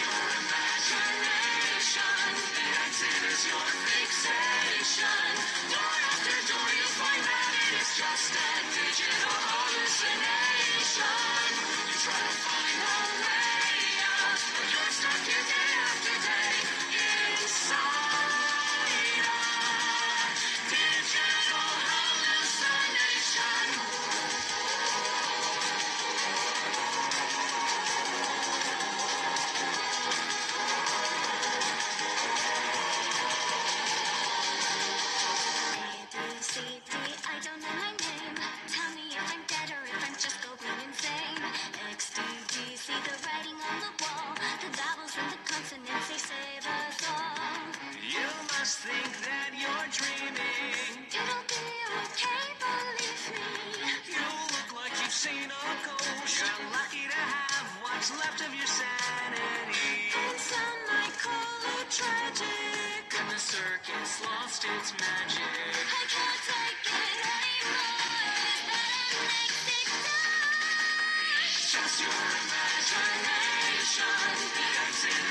you. its magic. I can't take it anymore. It's Just your imagination dancing.